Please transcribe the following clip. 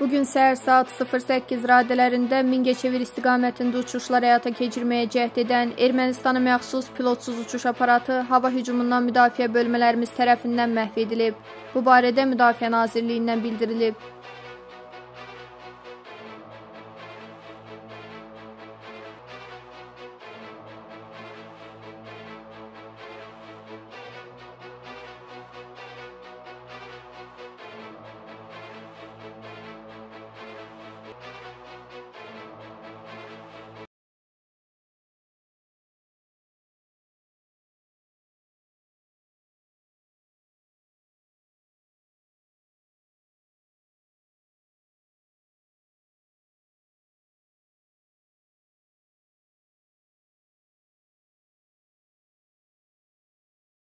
Bu gün səhər saat 08 radələrində Mingəçevir istiqamətində uçuşlar həyata keçirməyə cəhd edən Ermənistana məxsus pilotsuz uçuş aparatı hava hücumundan müdafiə bölmələrimiz tərəfindən məhv edilib. Bu barədə Müdafiə Nazirliyindən bildirilib.